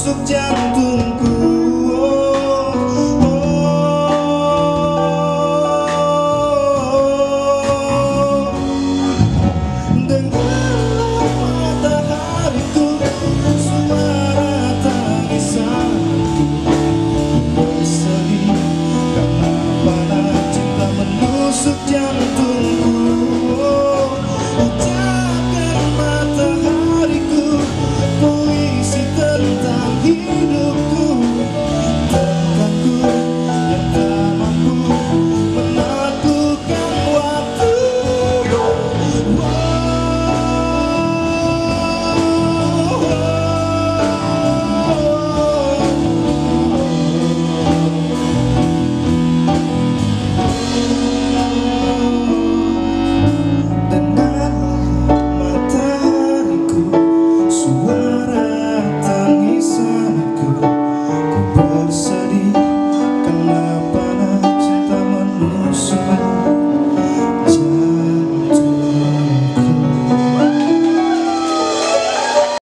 menusuk jantung.